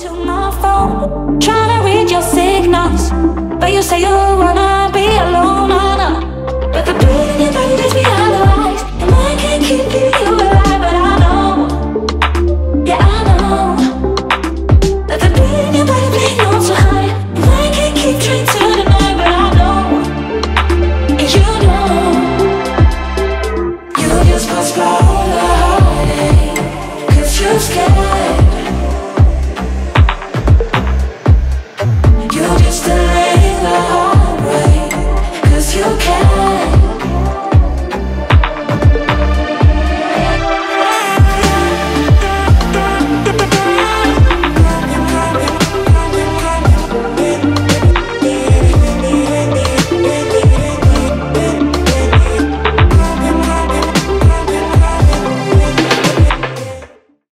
to my phone, trying to read your signals, Oh.